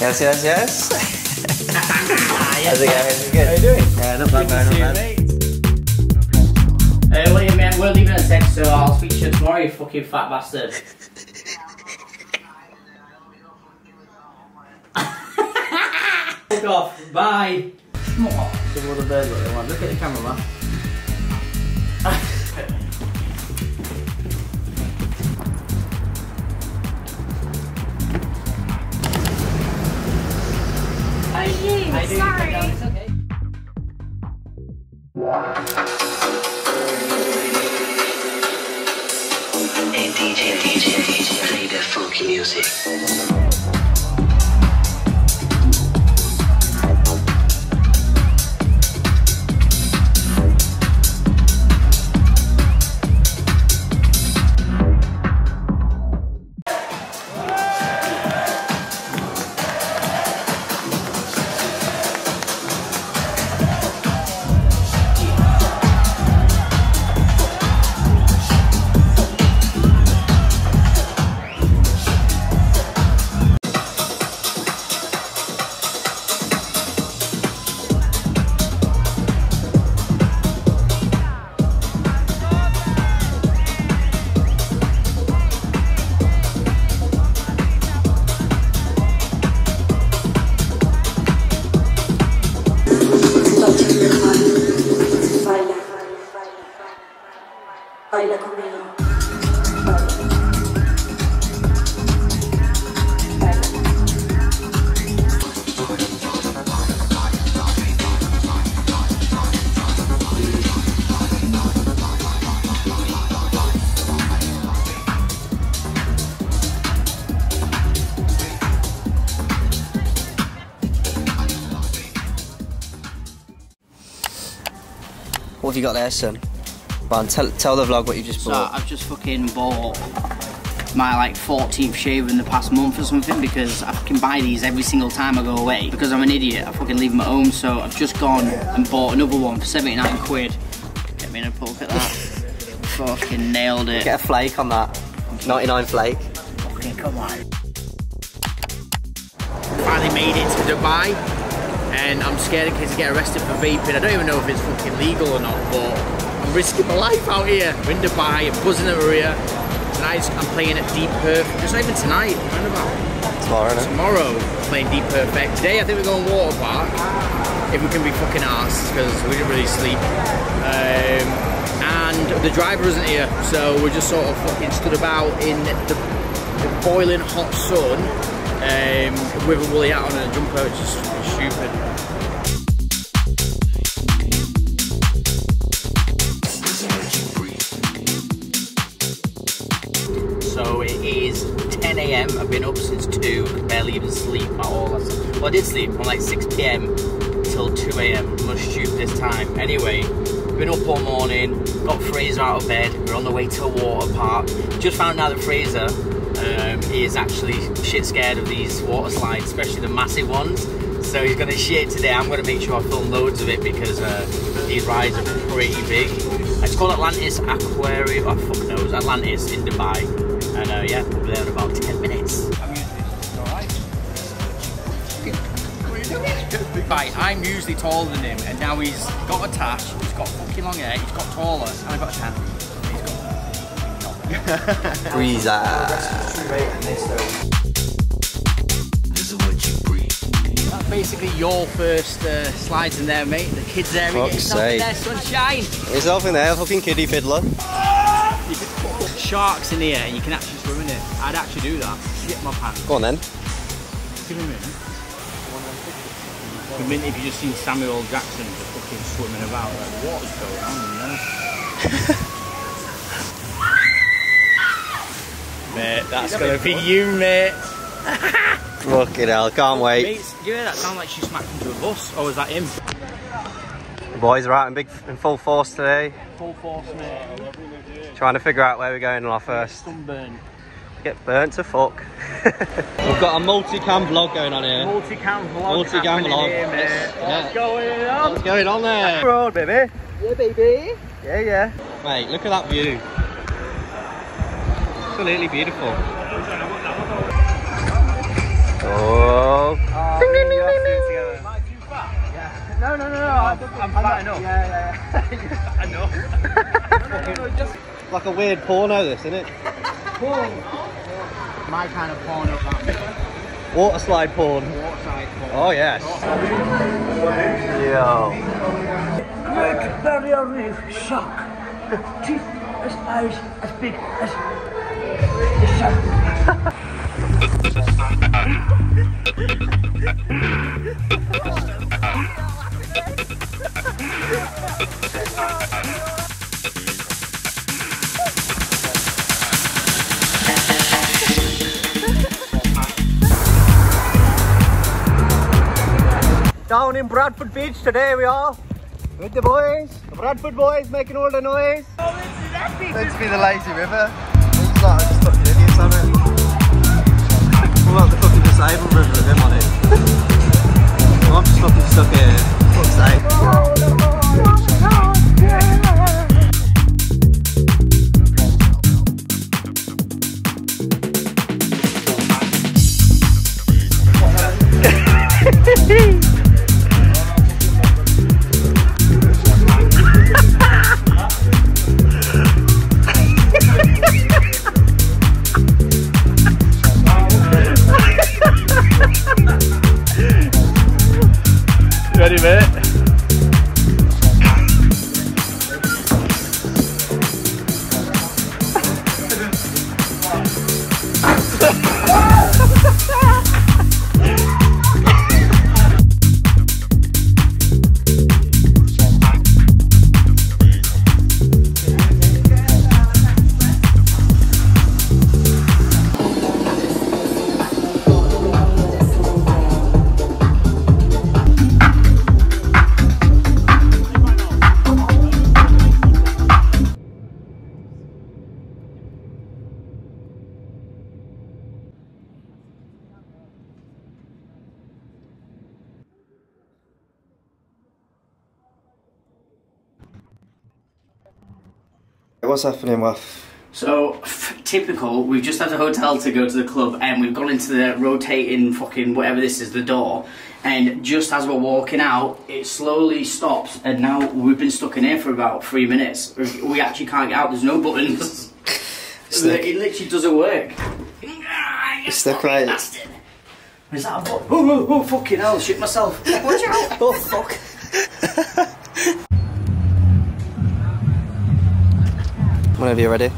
Yes, yes, yes. How's it going? Is it good? How you doing? Yeah, not bad, man, not bad. Uh, well, yeah, mate, we're leaving at 6, so I'll speak to you tomorrow, you fucking fat bastard. Fuck off, bye. Some other bird what they want. Look at the camera, man. Sorry. Have you got there, son? On, tell, tell the vlog what you just So bought. I've just fucking bought my like 14th shave in the past month or something because I fucking buy these every single time I go away because I'm an idiot. I fucking leave them at home. So I've just gone and bought another one for 79 quid. Get me in a poke at that. fucking nailed it. Get a flake on that. 99 flake. Fucking come on. Finally made it to Dubai, and I'm scared in case I get arrested for vaping. I don't even know if it's fucking legal or not, but I'm risking my life out here. We're in Dubai, I'm buzzing over here. Tonight I'm playing at Deep Perfect. Just not even tonight. Round about Tomorrow, tomorrow playing Deep Perfect. Today I think we're going water park. If we can be fucking arse because we didn't really sleep. Um, and the driver isn't here, so we're just sort of fucking stood about in the, the boiling hot sun um, with a woolly hat on and a jumper, which is stupid. So it is 10 a.m. I've been up since 2, could barely even sleep at all. Well, I did sleep from like 6 p.m. till 2 a.m. Much stupidest time. Anyway, been up all morning, got Fraser out of bed. We're on the way to a water park. Just found out that Fraser um, is actually shit scared of these water slides, especially the massive ones. So he's gonna shit today. I'm gonna make sure I film loads of it because uh, these rides are pretty big. It's called Atlantis Aquarium. Oh fuck knows, Atlantis in Dubai. And uh, yeah, we'll be there in about 10 minutes. Right, I'm usually taller than him, and now he's got a tash, he's got fucking long hair, he's got taller, and I've got a tan. Breezer. That's basically your first uh, slides in there, mate. The kids there, Fuck's getting yourself in sake. there, sunshine. Yourself in there, fucking kiddie fiddler. You could put sharks in here, and you can actually swim in it. I'd actually do that. Shit my pants. Go on then. Give me a minute. The minute if you just seen Samuel Jackson just fucking swimming about, like, what is going on in there? mate, that's gonna be you, mate. Fucking hell, can't wait. Mate, you hear that sound like she smacked into a bus? Or was that him? The boys are out in big, in full force today, Full force, mate. trying to figure out where we're going on our first. Sunburn. Get burnt to fuck. We've got a multi-cam vlog going on here. Multi-cam vlog. Multi-cam happening vlog. Here, mate. Yes, yeah. What's going on? What's going on there? Road, baby. Yeah, baby. Yeah, yeah. Mate, look at that view. Absolutely beautiful. Oh. Ding, ding, ding, ding, ding. No, no, no, no. I'm, I'm fat enough. Yeah, yeah, yeah. I know. Like a weird porno, this, isn't it? Porn. My kind of porn of that. Um, water slide porn. Waterside porn. Oh, yes. Yo. Great Barrier Reef shark. Teeth as eyes as big as the sun. Down in Bradford Beach today we are. With the boys. The Bradford boys making all the noise. Let's be the lazy river. About the fucking disabled river with him on it? I'm just fucking stuck here. Fuck's sake. What's happening, Waff? So, typical, we've just had a hotel to go to the club and we've gone into the rotating fucking whatever this is, the door. And just as we're walking out, it slowly stops and now we've been stuck in here for about three minutes. We actually can't get out, there's no buttons. Stuck. it literally doesn't work. It's stuck right. Bastard. Is that a button? Oh, oh, oh, fucking hell, shit myself. Watch out. Oh, fuck. Whenever you're ready.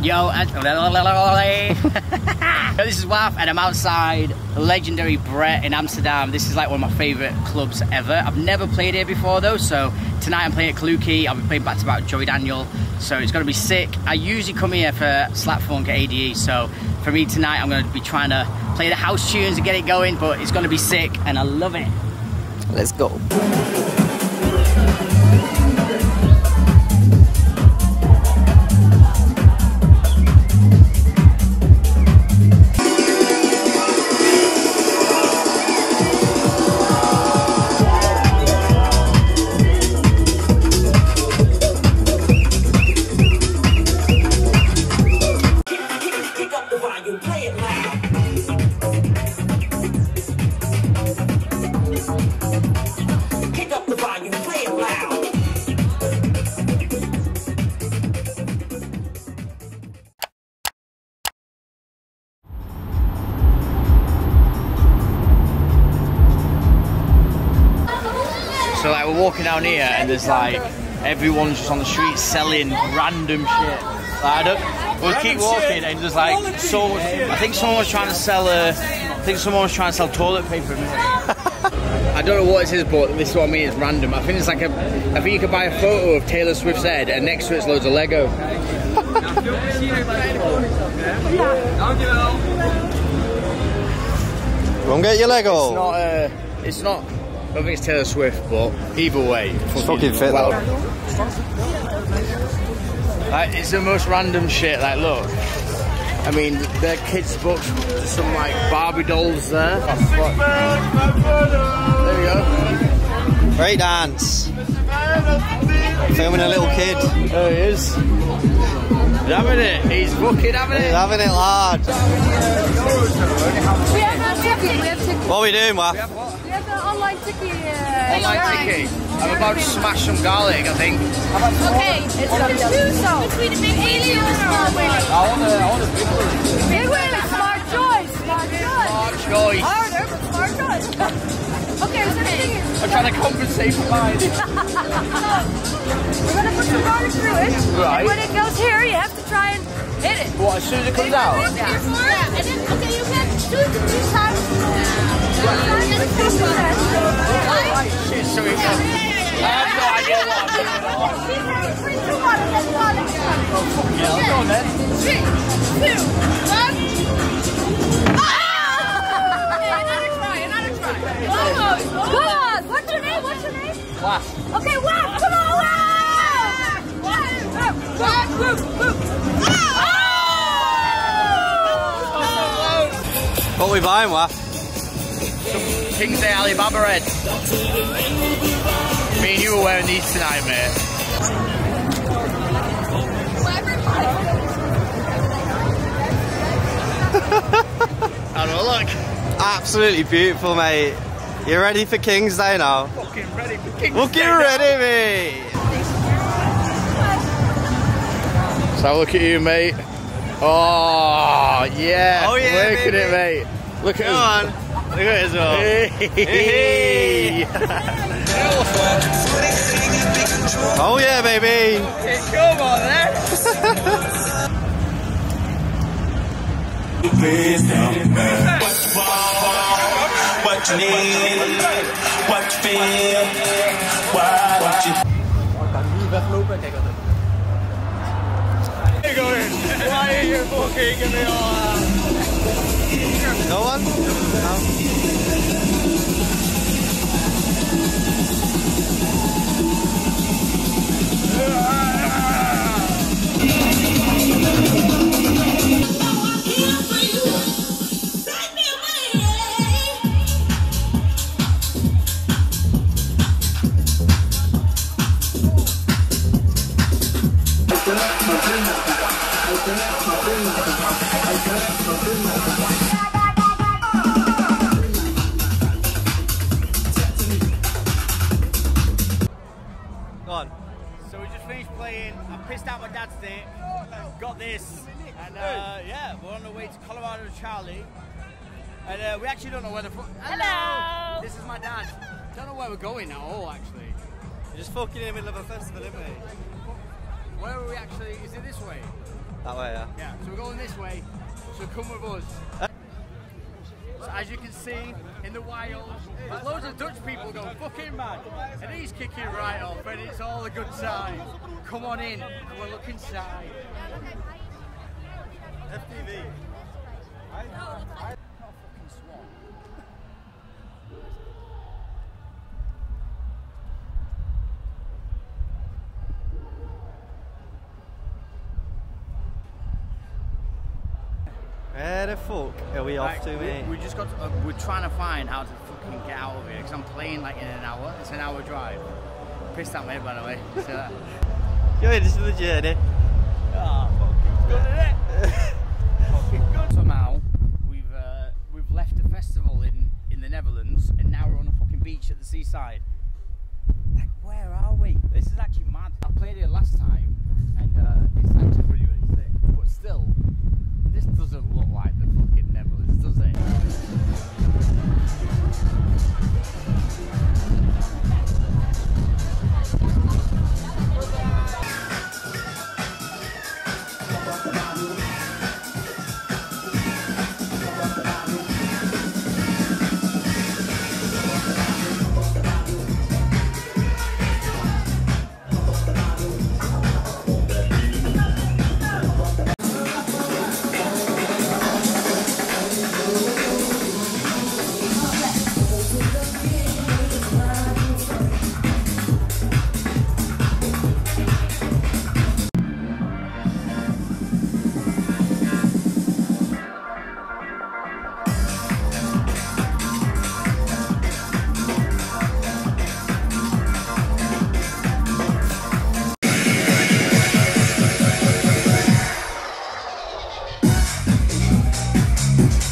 Yo, and- this is Waff, and I'm outside legendary Bret in Amsterdam. This is like one of my favourite clubs ever. I've never played here before though, so tonight I'm playing at Kaluki. I'll be playing back to back Joey Daniel, so it's gonna be sick. I usually come here for Slapfunk at ADE, so for me tonight I'm gonna be trying to play the house tunes and get it going, but it's gonna be sick, and I love it. Let's go. Down here and there's like everyone's just on the street selling random shit. Like, I don't. We'll keep walking and there's like so. much- I think someone was trying to sell a. I think someone was trying to sell toilet paper. I don't know what it is, but this is what I mean. It's random. I think it's like a. I think you could buy a photo of Taylor Swift's head, and next to it's loads of Lego. Go and get your Lego. It's not. Uh, it's not. I don't think it's Taylor Swift, but either way, It's fucking fit well, though. Like, it's the most random shit. Like, look. I mean, their kids' books, some like Barbie dolls there. Oh. There we go. Great dance. Filming a little kid. There he is. He's having it. He's fucking having He's it. having it large. We have no ticket. We have ticket. What are we doing, Waff? We have the online ticket. Uh, Online ticket. I'm about to smash some garlic, I think. Okay, it's gonna do so. Between a big Willie and a small Willie. I want a, I want a big one. Big Willie, smart choice. Smart choice. Smart choice. Harder, but smart choice. okay, so the thing is, I'm trying to compensate for mine. we're gonna put some garlic through it. Right. And when it goes here, you have to try and hit it. What, as soon as it comes out? Yeah. And then, okay, you can do it two times. Right, shit, so we go. I have no idea what I'm doing. Three, two, one, and then garlic. Yeah, go on then. Three, two, one. What's your name? Laugh. Okay, wow. Come on, wow. Wow. Wow. Woo, woo. Ah! What are we buying, Waff? King's Day Alibaba Red. Me and you were wearing these tonight, mate. How do I look? Absolutely beautiful, mate. You ready for King's Day now? Fucking ready for King's Fucking Day now. ready, mate. So look at you, mate. Oh, yeah. Oh, yeah, Look at baby. it, mate. Look at Come on. Look at it as well. Hey. Oh yeah, baby. Come on, What you need, what you feel, why don't you Why are you fucking me all No one? No. Out my dad's dick. Got this. And uh, yeah, we're on the way to Colorado to Charlie. And uh, we actually don't know where the fuck. Hello. This is my dad. Don't know where we're going at all, actually. You're just fucking in the middle of a festival, isn't we? Where are we actually? Is it this way? That way, yeah. Yeah. So we're going this way. So come with us. So as you can see in the wild, there's loads of Dutch people going fucking mad, and he's kicking right off, and it's all a good time. Come on in, and we'll look inside. FTV. Where the fuck are we off to, we- We just got. To, uh, we're trying to find how to fucking get out of here because I'm playing like in an hour. It's an hour drive. Pissed at me, by the way. So, Yo, this is the journey. ah, fucking good, isn't it? fucking good. Somehow we've uh, we've left a festival in in the Netherlands and now we're on a fucking beach at the seaside. Like, where are we? This is actually mad. I played here last time and uh, it's actually pretty really sick. But still, this doesn't look like the fucking Netherlands, does it? Feel.